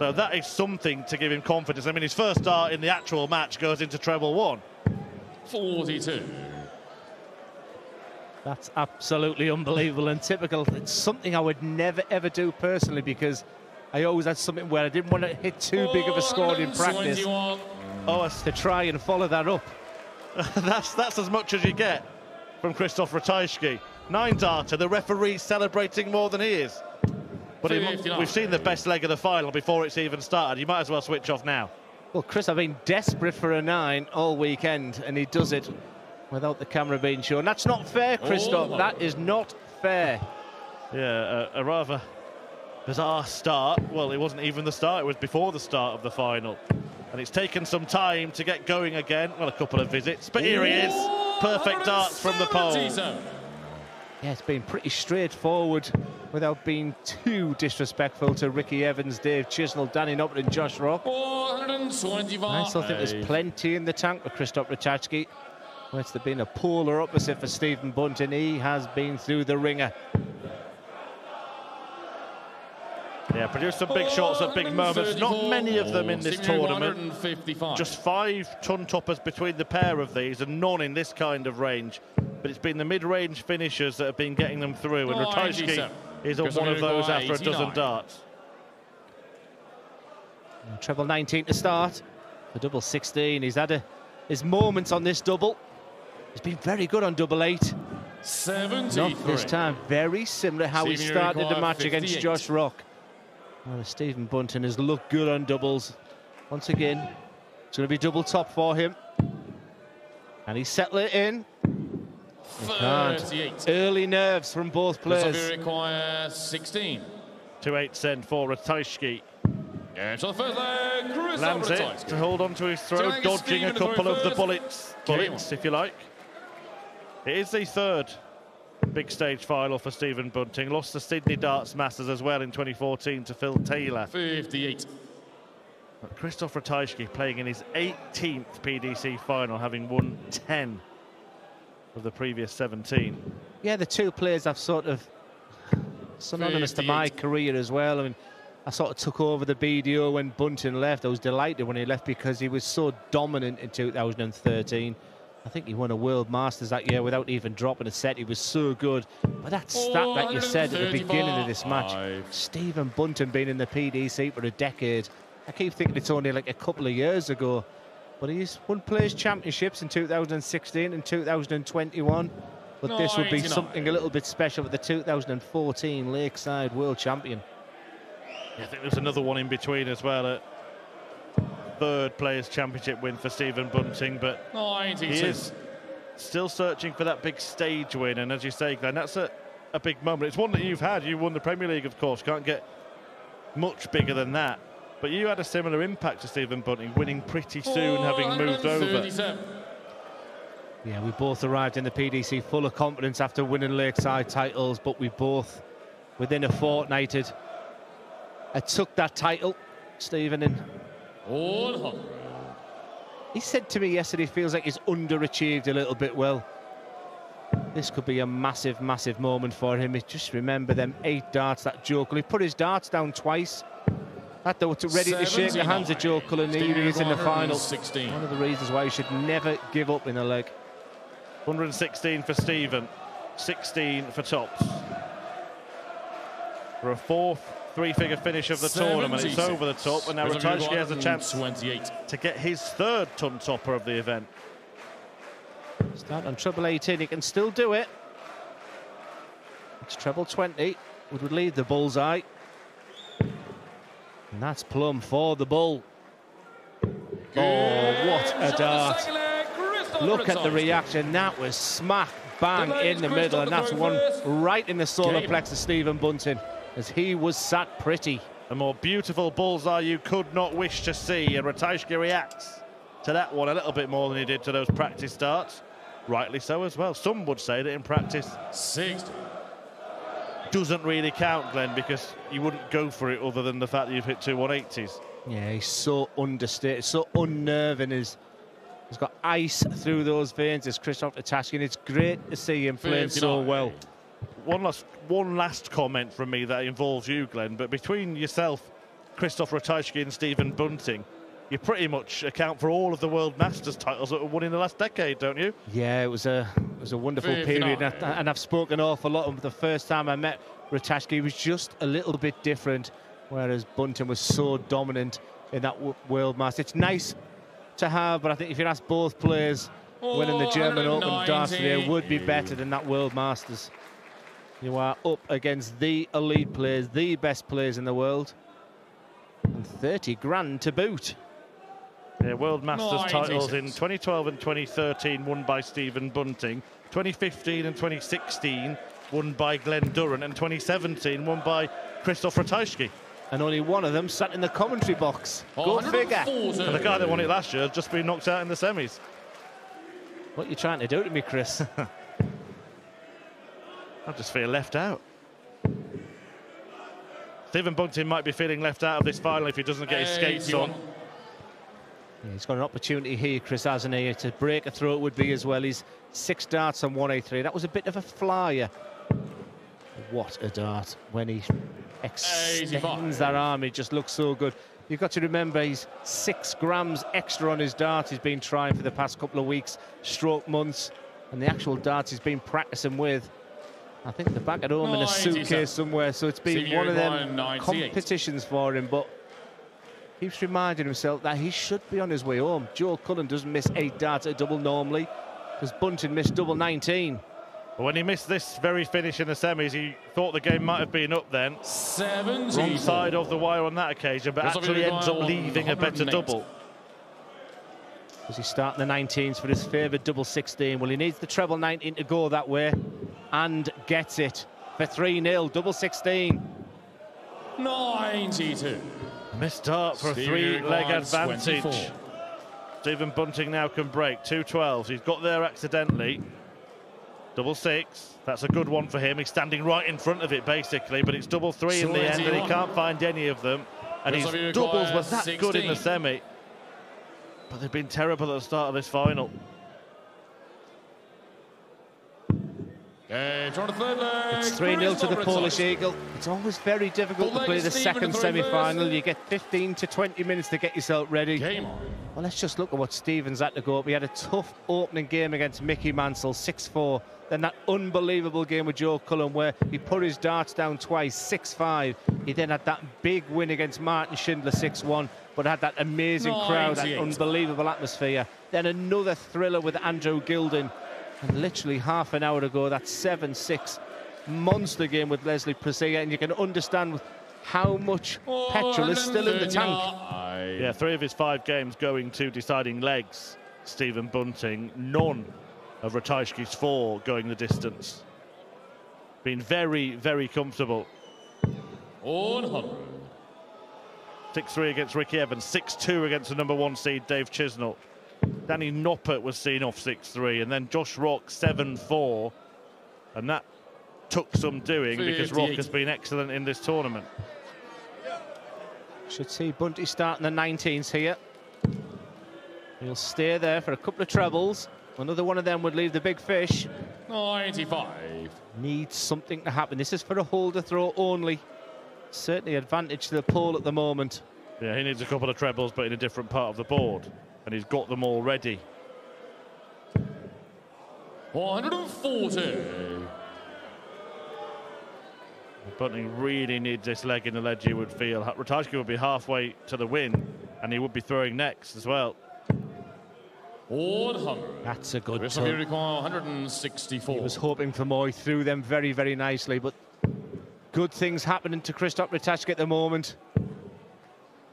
So that is something to give him confidence. I mean, his first start in the actual match goes into treble one. 42. That's absolutely unbelievable and typical. It's something I would never ever do personally because I always had something where I didn't want to hit too big of a oh, score in practice. Oh, that's, To try and follow that up. that's, that's as much as you get from Christoph Ratajski. Nine darter, the referee celebrating more than he is. But he- 59. we've seen the best leg of the final before it's even started. You might as well switch off now. Well, Chris, I've been desperate for a nine all weekend, and he does it without the camera being shown. That's not fair, Christoph. Oh. That is not fair. Yeah, a, a rather bizarre start. Well, it wasn't even the start, it was before the start of the final. And it's taken some time to get going again. Well, a couple of visits, but here he is. Perfect darts from the pole. Yeah, it's been pretty straightforward without being too disrespectful to Ricky Evans, Dave Chisnall, Danny Noppert, and Josh Rock. 425. I still think there's plenty in the tank for Christoph Ratajski. Well, it's been a polar opposite for Stephen Bunting. He has been through the ringer. Yeah, produced some big shots at big moments. Not many of them in this tournament. Just five ton toppers between the pair of these and none in this kind of range. But it's been the mid-range finishers that have been getting them through. And Oh, Ratajski 87. is a one of those go after a dozen darts. Treble 19 to start. For double 16, he's had a, his moments on this double. He's been very good on double eight. 73. Not this time. Very similar how he started the required match against Josh Rock. Well, Stephen Bunting has looked good on doubles. Once again, it's going to be double top for him. And he's settling it in. Can't. 38. Early nerves from both Christoph players. requires 16. Two eight send for Ratajski. And so the first leg, Christoph Lands it to hold on to his So throat, dodging a couple of the bullets, bullets if you like. It is the third big stage final for Stephen Bunting. Lost the Sydney Darts Masters as well in 2014 to Phil Taylor. 58. But Christoph Ratajski playing in his 18th PDC final, having won 10 of the previous 17. Yeah, the two players I've sort of synonymous to my career as well. I mean, I sort of took over the BDO when Bunting left. I was delighted when he left because he was so dominant in 2013. I think he won a World Masters that year without even dropping a set. He was so good. But that stat that you said at the beginning of this match, 435. Stephen Bunting being in the PDC for a decade. I keep thinking it's only like a couple of years ago. But he's won Players Championships in 2016 and 2021. But this would be 99. something a little bit special with the 2014 Lakeside World Champion. I think there's another one in between as well. A third Players' Championship win for Stephen Bunting, but 92. he is still searching for that big stage win. And as you say, Glen, that's a, a big moment. It's one that you've had. You won the Premier League, of course. Can't get much bigger than that. But you had a similar impact to Stephen Bunting, winning pretty soon, having moved over. Yeah, we both arrived in the PDC full of confidence after winning Lakeside titles, but we both, within a fortnight, had, had took that title, Stephen. And 100. he said to me yesterday, he feels like he's underachieved a little bit. Well, this could be a massive, massive moment for him. Just remember them eight darts that Joe Cullen. He put his darts down twice. That they to- ready to shake the hands of Joe Cullen. Here he is in the final. 16. One of the reasons why you should never give up in a leg. 116 for Stephen, 16 for Tops. For a fourth three-figure finish of the tournament, it's over the top, and now Christoph Ratajski has a chance 28. to get his third ton topper of the event. Start on treble 18, he can still do it. It's treble 20, would would lead the bullseye. And that's plum for the bull. Oh, what a dart. Look at the reaction. That was smack bang in the middle, and that's one right in the solar plexus Stephen Bunting, as he was sat pretty. A more beautiful bullseye you could not wish to see, and Ratajski reacts to that one a little bit more than he did to those practice starts. Rightly so as well. Some would say that in practice 60. Doesn't really count, Glen, because you wouldn't go for it other than the fact that you've hit two 180s. Yeah, he's so understated, so unnerving. He's, he's got ice through those veins, as Christoph Ratajski, and it's great to see him playing so well. One last, one last comment from me that involves you, Glen. But between yourself, Christoph Ratajski and Stephen Bunting, you pretty much account for all of the World Masters titles that were won in the last decade, don't you? Yeah, it was a it was a wonderful Fifth period, nine. and I- and I've spoken an awful lot. of The first time I met Ratajski, he was just a little bit different, whereas Bunting was so dominant in that World Master. It's nice to have, but I think if you ask both players, winning the Oh, German Open darts today would be better than that World Masters. You are up against the elite players, the best players in the world, and 30 grand to boot. Yeah, World Masters titles in 2012 and 2013 won by Stephen Bunting. 2015 and 2016 won by Glen Durrant, and 2017 won by Christoph Ratajski. And only one of them sat in the commentary box. Go figure. And the guy that won it last year has just been knocked out in the semis. What are you trying to do to me, Chris? I just feel left out. Stephen Bunting might be feeling left out of this final if he doesn't get his skates 81. on. Yeah, he's got an opportunity here, Chris, hasn't he? To break a throw it would be as well. He's six darts on 183. That was a bit of a flyer. What a dart when he extends 85. that arm. It just looks so good. You've got to remember he's six grams extra on his dart. He's been trying for the past couple of weeks, stroke months, and the actual dart he's been practicing with. I think the back at home in a 97. suitcase somewhere. So it's been one of them competitions for him, but keeps reminding himself that he should be on his way home. Joe Cullen doesn't miss eight darts at a double normally, because Bunting missed double 19. But when he missed this very finish in the semis, he thought the game might have been up then. 70. Wrong side of the wire on that occasion, but That's actually ends up leaving a better double. Does he start the 19s for his favoured double 16? Well, he needs the treble 19 to go that way, and gets it for 3 0, double 16. 92. Missed dart for a three-leg advantage. 24. Stephen Bunting now can break. Two 12s. He's got there accidentally. Double six. That's a good one for him. He's standing right in front of it, basically, but it's double three in the end, and he can't find any of them. And his he doubles were that good in the semi. But they've been terrible at the start of this final. Game on the third leg. It's 3 0 to the Polish Eagle. It's always very difficult to play the second semi final. You get 15 to 20 minutes to get yourself ready. Well, let's just look at what Stevens had to go up. He had a tough opening game against Mickey Mansell, 6-4. Then that unbelievable game with Joe Cullen where he put his darts down twice, 6-5. He then had that big win against Martin Schindler, 6-1, but had that amazing crowd, that unbelievable atmosphere. Then another thriller with Andrew Gilding. And literally half an hour ago, that 7-6 monster game with Leslie Presea. And you can understand how much oh, petrol is still in the tank. 139. Yeah, three of his five games going to deciding legs. Stephen Bunting, none of Ratajski's four going the distance. Been very, very comfortable. 100. 6-3 against Ricky Evans, 6-2 against the number one seed Dave Chisnall. Danny Noppert was seen off 6-3, and then Josh Rock 7-4, and that took some doing because Rock has been excellent in this tournament. Should see Bunty starting in the 19s here. He'll stay there for a couple of trebles. Another one of them would leave the big fish. 95. Needs something to happen. This is for a holder throw only. Certainly advantage to the pole at the moment. Yeah, he needs a couple of trebles, but in a different part of the board, and he's got them already. 140. Bunting really needs this leg in the ledge, you would feel. Ratajski would be halfway to the win, and he would be throwing next as well. 100. That's a good Christopher tug. 164. He was hoping for more. He threw them very, very nicely, but good things happening to Christoph Ratajski at the moment.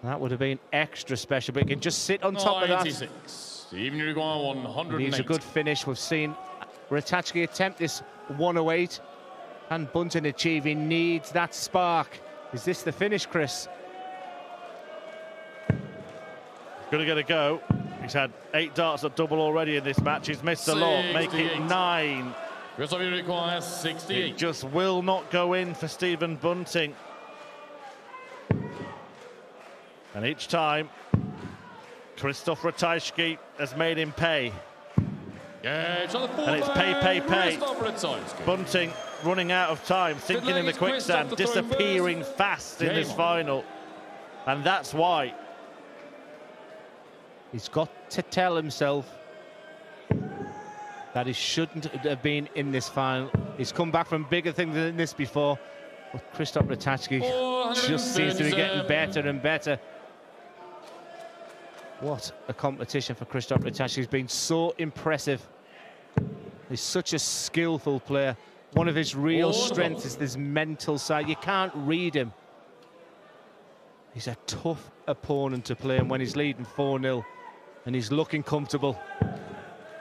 That would have been extra special, but he can just sit on top of that. 96. Stephen Uruguay He 108. needs a good finish. We've seen Ratajski attempt this 108 and Bunting achieving needs that spark. Is this the finish, Chris? Going to get a go. He's had eight darts at double already in this match. He's missed a lot, make it 68. nine. Christopher It just will not go in for Stephen Bunting. And each time, Christoph Ratajski has made him pay. Gets on the fourth And it's pay, pay, pay. Bunting running out of time, sinking in the leg is Christoph quicksand, disappearing first. fast in this on. final. And that's why He's got to tell himself that he shouldn't have been in this final. He's come back from bigger things than this before. But Christoph Ratajski just seems to be getting better and better. What a competition for Christoph Ratajski. He's been so impressive. He's such a skillful player. One of his real Oh, strengths is this mental side. You can't read him. He's a tough opponent to play, and when he's leading 4 0 and he's looking comfortable,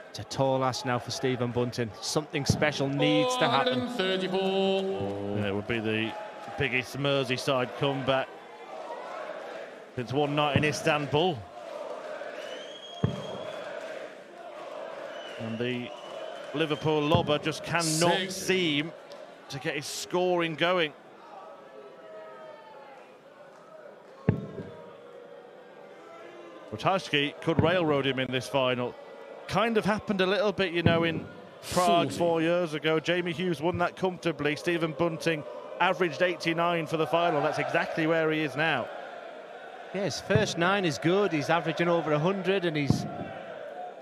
it's a tall ask now for Stephen Bunting. Something special needs to happen. 134. And it would be the biggest Merseyside comeback since one night in Istanbul. And the Liverpool lobber just cannot Six. seem to get his scoring going. Ratajski could railroad him in this final. Kind of happened a little bit, you know, in Prague 40. four years ago. Jamie Hughes won that comfortably. Stephen Bunting averaged 89 for the final. That's exactly where he is now. His first nine is good. He's averaging over 100 and he's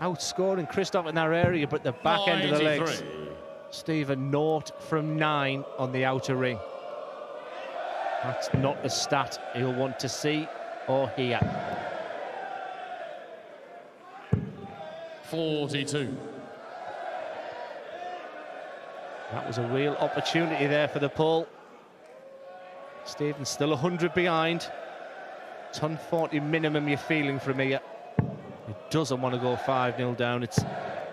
outscoring Christoph in that area, but the back end of the legs. Stephen, naught from nine on the outer ring. That's not the stat he'll want to see or hear. 42. That was a real opportunity there for the pull. Stephen's still 100 behind. Ton 40 minimum you're feeling from here. He doesn't want to go 5-0 down. It's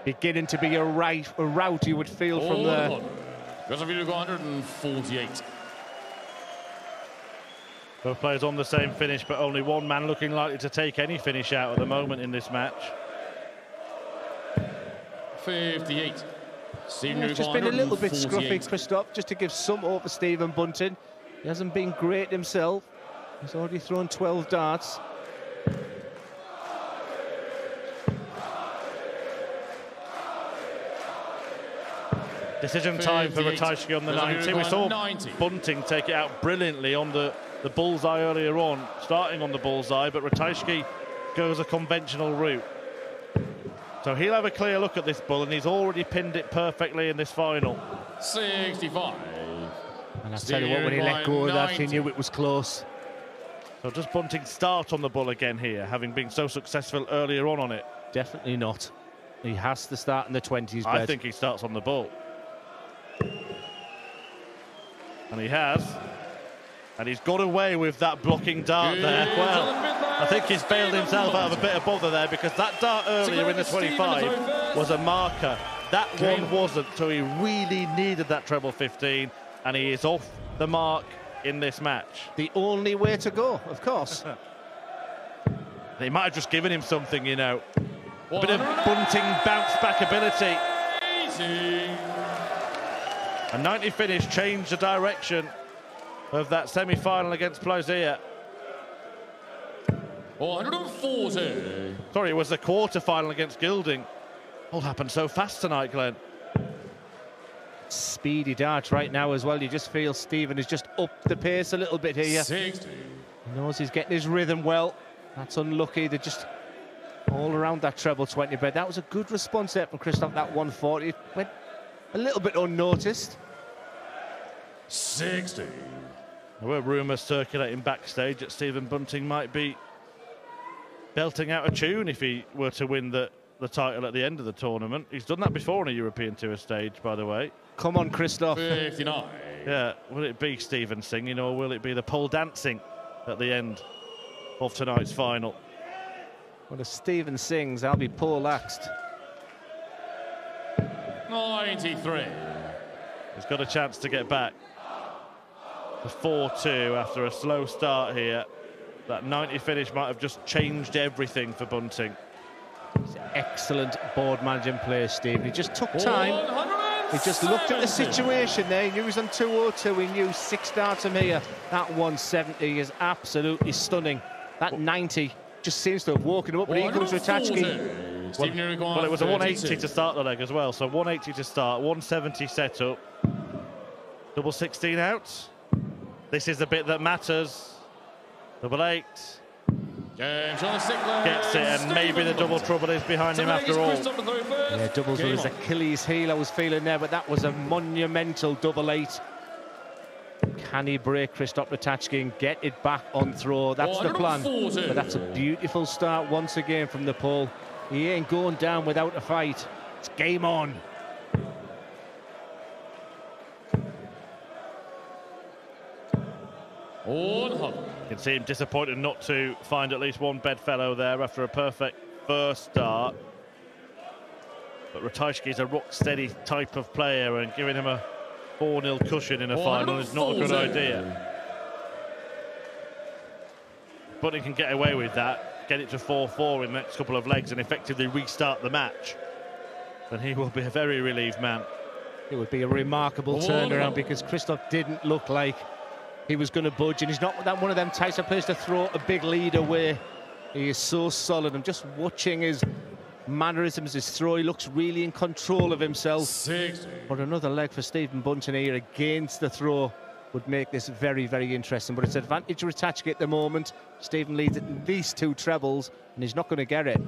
beginning to be a, right, a route you would feel from All there. the Because of you 148. Both players on the same finish, but only one man looking likely to take any finish out at the moment in this match. 58. Stephen Yeah, it's just been a little bit scruffy, 148. Christoph, just to give some hope for Stephen Bunting. He hasn't been great himself. He's already thrown 12 darts. Decision time for 58. Ratajski on the There's 90. We saw 90. Bunting take it out brilliantly on the, the bullseye earlier on, starting on the bullseye, but Ratajski goes a conventional route. So he'll have a clear look at this bull, and he's already pinned it perfectly in this final. 65. And I tell you what, when he let go of that, he knew it was close. So does Bunting start on the bull again here, having been so successful earlier on on it? Definitely not. He has to start in the 20s, I Bed. think he starts on the bull. And he has. And he's got away with that blocking dart there. Well, on the mid-range. I think he's bailed himself out of a bit of bother there because that dart earlier in the 25 was a marker. That one wasn't, so he really needed that treble 15, and he is off the mark in this match. The only way to go, of course. They might have just given him something, you know. A bit of bunting bounce back ability. 80. A 90 finish changed the direction of that semi-final against Plozia. 140. Sorry, it was the quarter-final against Gilding. All happened so fast tonight, Glen. Speedy darts right now as well. You just feel Stephen has just upped the pace a little bit here. 60. He knows he's getting his rhythm well. That's unlucky. They're just all around that treble 20 bed. That was a good response there from Christoph, that 140. It went a little bit unnoticed. 60. There were rumours circulating backstage that Stephen Bunting might be belting out a tune if he were to win the, the title at the end of the tournament. He's done that before on a European Tour stage, by the way. Come on, Christoph. 59. Yeah, will it be Stephen singing or will it be the pole dancing at the end of tonight's final? Well, if Stephen sings, I'll be poleaxed. 93. He's got a chance to get back. The 4-2 after a slow start here. That 90 finish might have just changed everything for Bunting. Excellent board managing play, Stephen. He just took time. He just looked at the situation there. He knew he was on 202. He knew six darts from here. That 170 is absolutely stunning. That 90 just seems to have woken him up. But here comes Ratajski. 140. Stephen Uruguayan, Well, it was a 180 to start the leg as well. So 180 to start, 170 set up. Double 16 out. This is the bit that matters. Double eight. James John Stickler. Gets it, and maybe the double trouble is behind him after all. Yeah, doubles were his Achilles heel I was feeling there, but that was a monumental double eight. Can he break Christoph Ratajski and get it back on throw? That's the plan. But that's a beautiful start once again from the pole. He ain't going down without a fight. It's game on. You can see him disappointed not to find at least one bedfellow there after a perfect first start. But Ratajski is a rock steady type of player, and giving him a 4 0 cushion in a final is not a good idea. But he can get away with that, get it to 4 4 in the next couple of legs, and effectively restart the match. Then he will be a very relieved man. It would be a remarkable Oh, turnaround no. because Christoph didn't look like he was going to budge, and he's not that one of them types of players to throw a big lead away. He is so solid. I'm just watching his mannerisms, his throw. He looks really in control of himself. Sixty. But another leg for Stephen Bunting here against the throw would make this very, very interesting. But it's advantage to Ratajski at the moment. Stephen leads at least two trebles, and he's not going to get it.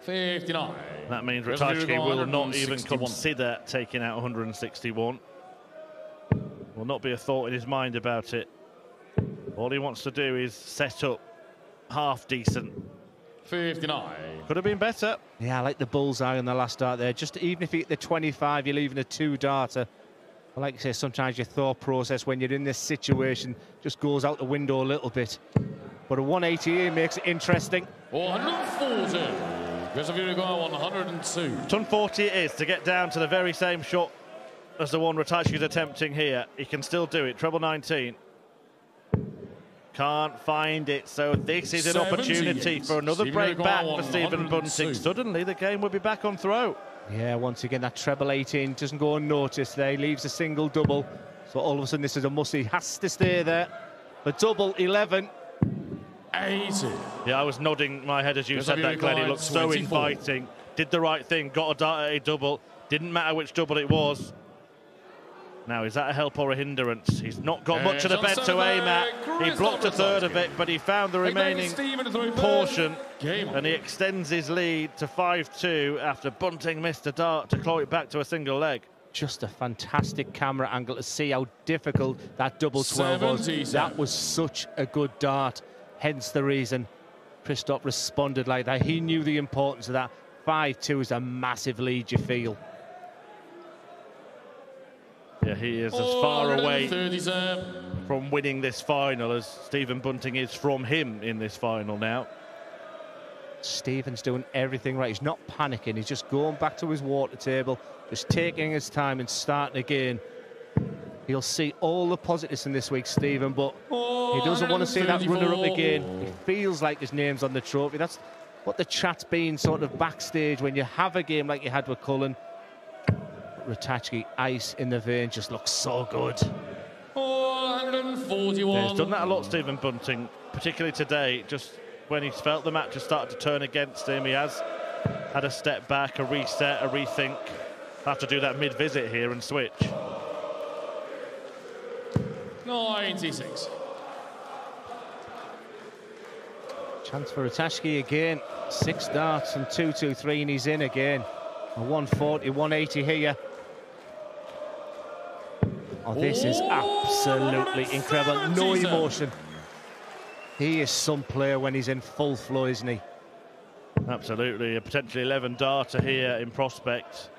Fifty-nine. That means Referee will not even consider taking out 161. Will not be a thought in his mind about it. All he wants to do is set up half decent. Fifty-nine. Could have been better. Yeah, I like the bullseye on the last dart there. Just even if you hit the 25, you're leaving a two-darter. I like to say, sometimes your thought process when you're in this situation just goes out the window a little bit. But a 180 makes it interesting. One hundred forty. Reservoir go one hundred and two. Ton 40 it is to get down to the very same shot as the one Ratajski's attempting here. He can still do it. Treble 19. Can't find it, so this is an opportunity for another Stephen break back for Stephen Bunting. Suddenly the game will be back on throw. Yeah, once again, that treble 18 doesn't go unnoticed there. He leaves a single double. So all of a sudden, this is a must. He has to stay there. The double 11. Eighty. Yeah, I was nodding my head as you Yes, said that, you Glen. He required looked so inviting. Did the right thing, got a dart at a double. Didn't matter which double it was. Now, is that a help or a hindrance? He's not got much of the John bed to aim at. He blocked a third of it, but he found the remaining portion Game and he extends his lead to 5-2 after Bunting missed a dart to claw it back to a single leg. Just a fantastic camera angle to see how difficult that double 12 was. That was such a good dart. Hence the reason Christoph responded like that. He knew the importance of that. 5-2 is a massive lead, you feel. Yeah, he is as far away from winning this final as Stephen Bunting is from him in this final now. Stephen's doing everything right. He's not panicking. He's just going back to his water table, just taking his time and starting again. He'll see all the positives in this week, Stephen, but he doesn't want to see that runner up again. He feels like his name's on the trophy. That's what the chat's been sort of backstage when you have a game like you had with Cullen. Ratajski, ice in the vein, just looks so good. 141. Yeah, he's done that a lot, Stephen Bunting, particularly today. Just when he's felt the match has started to turn against him, he has had a step back, a reset, a rethink. Have to do that mid-visit here and switch. 96. Chance for Ratajski again. Six darts and 2 2 3, and he's in again. A 140, 180 here. Oh, this is absolutely incredible. No emotion. He is some player when he's in full flow, isn't he? Absolutely, a potentially 11 darter here in prospect.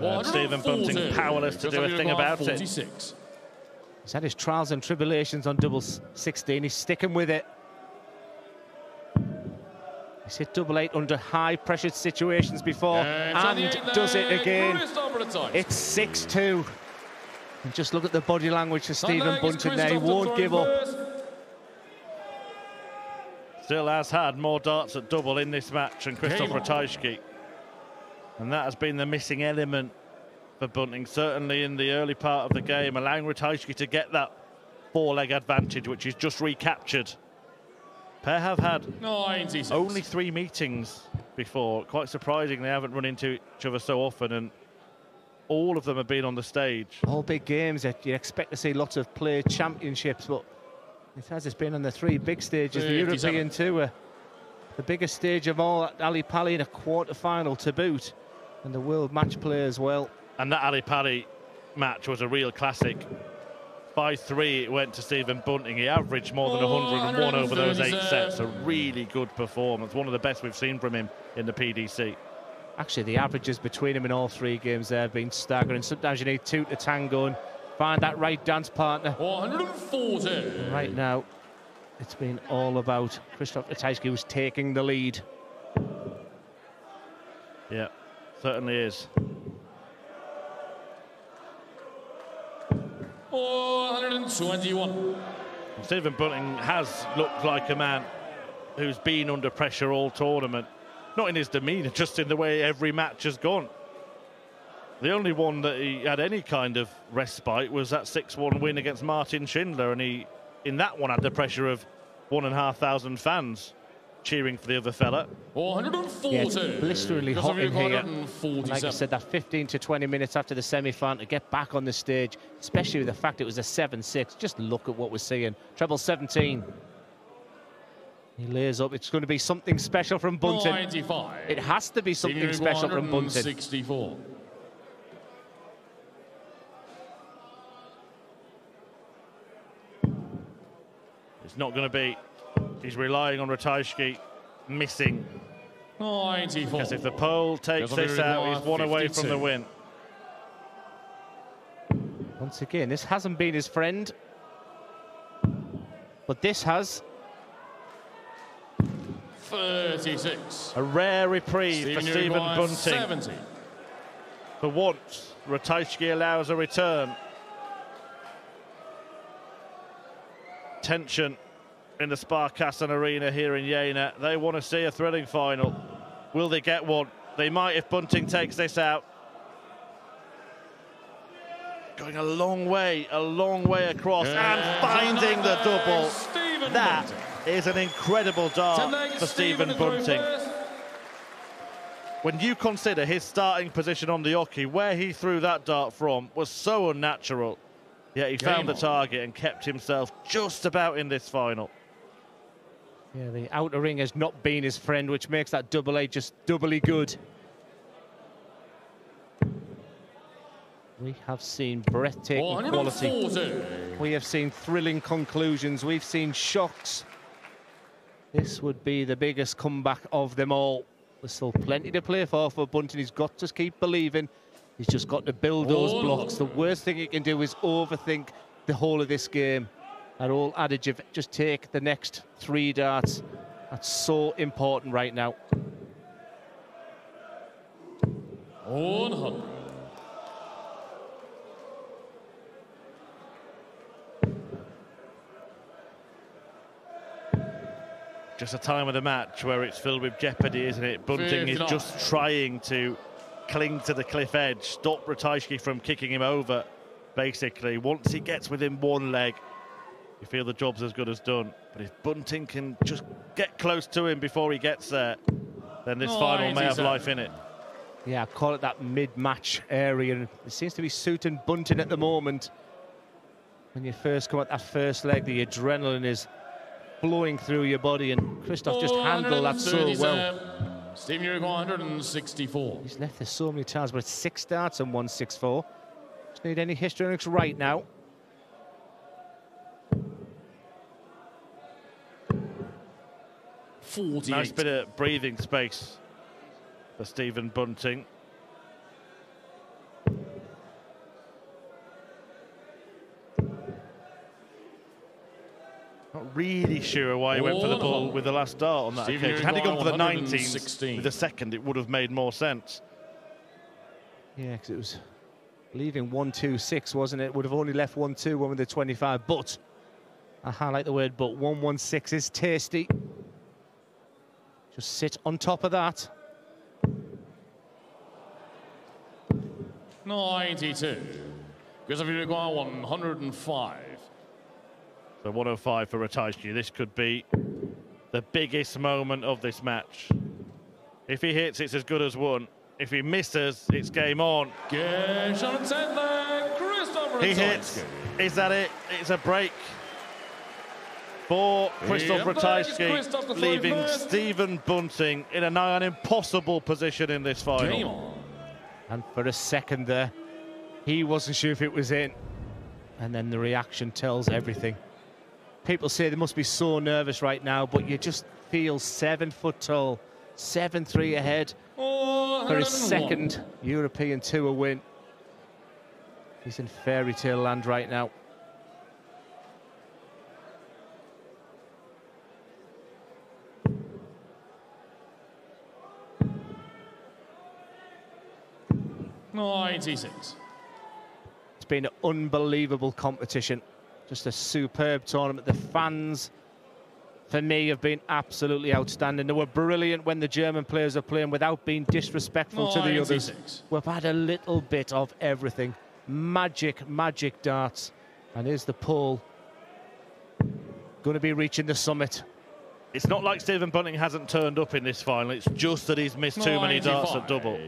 Uh, and Stephen Bunting powerless to do a thing the about it. He's had his trials and tribulations on double 16. He's sticking with it. He's hit double eight under high pressured situations before And and does it again. It's 6 2. And just look at the body language of Stephen Bunting there. He won't give up. Still has had more darts at double in this match than Christoph Game. Ratajski. And that has been the missing element for Bunting, certainly in the early part of the game, allowing Ratajski to get that four-leg advantage, which he's just recaptured. Pair have had 96. only three meetings before. Quite surprising they haven't run into each other so often, and all of them have been on the stage. All big games that you expect to see lots of play championships, but It has. It's been on the three big stages, the European Tour, the biggest stage of all. Ali Pali in a quarter-final to boot, and the World Match Play as well. And that Ali Pali match was a real classic. By three, it went to Stephen Bunting. He averaged more than Oh, 101 over those eight sets. A really good performance. One of the best we've seen from him in the PDC. Actually, the averages between them in all three games there have been staggering. Sometimes you need two to tango and find that right dance partner. 140. Right now, it's been all about Christoph Ratajski who's taking the lead. Yeah, certainly is. 421. Stephen Bunting has looked like a man who's been under pressure all tournament. Not in his demeanour, just in the way every match has gone. The only one that he had any kind of respite was that 6-1 win against Martin Schindler, and he, in that one, had the pressure of one and a half thousand fans cheering for the other fella. 440. Yeah, it's blisteringly hot in here. And like I said, that 15 to 20 minutes after the semi-final to get back on the stage, especially with the fact it was a 7-6. Just look at what we're seeing. Treble 17. He lays up. It's going to be something special from Bunting. 95. It has to be something special from Bunting. 64. It's not going to be. He's relying on Ratajski missing. 94. Because if the pole takes this out, he's on one away from the win. Once again, this hasn't been his friend. But this has. 36. A rare reprieve for Stephen Stephen Bunting. 70. For once, Ratajski allows a return. Tension in the Sparkassen Arena here in Jena. They want to see a thrilling final. Will they get one? They might if Bunting takes this out. Going a long way, a long way across and finding the double. Stephen That Bunting. Is an incredible dart Ten for Stephen Bunting. When you consider his starting position on the hockey, where he threw that dart from was so unnatural. Yet he Game found the target and kept himself just about in this final. Yeah, the outer ring has not been his friend, which makes that double A just doubly good. We have seen breathtaking quality. We have seen thrilling conclusions. We've seen shocks. This would be the biggest comeback of them all. There's still plenty to play for for Bunting. He's got to keep believing. He's just got to build those Oh. blocks. The worst thing he can do is overthink the whole of this game. That old adage of just take the next three darts. That's so important right now. 100. Just a time of the match where it's filled with jeopardy, isn't it? Bunting is just trying to cling to the cliff edge, stop Ratajski from kicking him over, basically. Once he gets within one leg, you feel the job's as good as done. But if Bunting can just get close to him before he gets there, then this Oh, final may have life in it. Yeah, I call it that mid-match area. It seems to be suiting Bunting at the moment. When you first come at that first leg, the adrenaline is flowing through your body, and Christoph just handled that so well. 137. Stephen Uruguay 164. He's left this so many times, but it's six starts and 164. Just need any histrionics right now. Forty-eight. Nice bit of breathing space for Stephen Bunting. Not really sure why he went for the ball with the last dart on that Stephen occasion. Had he gone for the Uruguay, 19s 116. with the second, it would have made more sense. Yeah, because it was leaving 1-2-6, wasn't it? Would have only left 1-2 one with the 25, but I highlight the word but. 1-1-6 is tasty. Just sit on top of that. 92. Christopher Uruguay 105. So 105 for Ratajski. This could be the biggest moment of this match. If he hits, it's as good as one. If he misses, it's game on. Game shot at 10 there. Christopher He hits. Is that it? It's a break. for Christoph Yeah, Ratajski, leaving Stephen Bunting in an, nigh on impossible position in this Game final. And for a second there, he wasn't sure if it was in. And then the reaction tells everything. People say they must be so nervous right now, but you just feel seven foot tall, 7 3 ahead for his 101. second European Tour win. He's in fairy tale land right now. Ninety-six. It's been an unbelievable competition. Just a superb tournament. The fans, for me, have been absolutely outstanding. They were brilliant when the German players are playing without being disrespectful to the others. 96. We've had a little bit of everything. Magic, magic darts. And here's the pole. Going to be reaching the summit. It's not like Stephen Bunting hasn't turned up in this final, it's just that he's missed too many darts at double.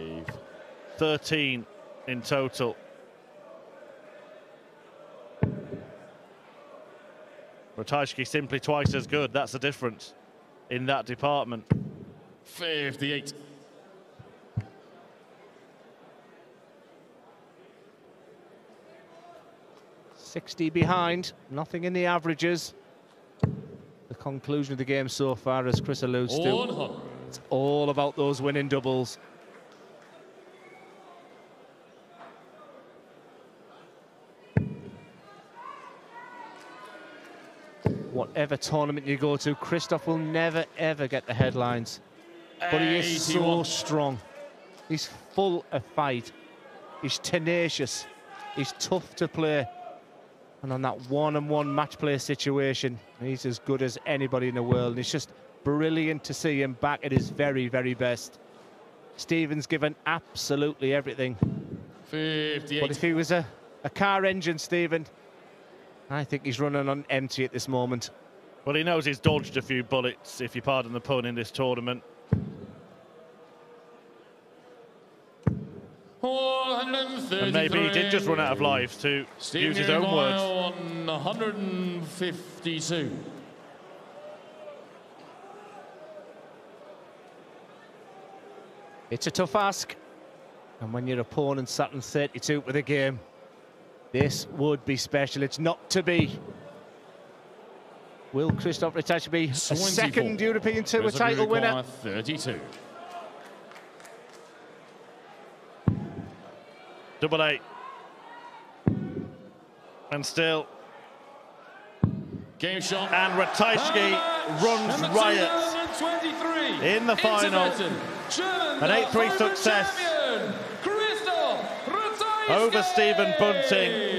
13 in total. Ratajski simply twice as good. That's the difference in that department. 58. Sixty behind. Nothing in the averages. The conclusion of the game so far, as Chris alludes to, it's all about those winning doubles. Whatever tournament you go to, Christoph will never ever get the headlines. But he is so strong. He's full of fight. He's tenacious. He's tough to play. And on that one-on-one match play situation, he's as good as anybody in the world. And it's just brilliant to see him back at his very, very best. Stephen's given absolutely everything. But if he was a, a car engine, Stephen, I think he's running on empty at this moment. Well, he knows he's dodged a few bullets, if you pardon the pun, in this tournament. And maybe he did just run out of life to Steve use his own words. on 152. It's a tough ask. And when your opponent sat in 32 with a game, this would be special. It's not to be. Will Christoph Ratajski be a 24. second European Tour Reserve title winner? 32. Double eight. And still, Game shot. and Ratajski runs riot. in the final. An 8-3 success champion, over Stephen Bunting.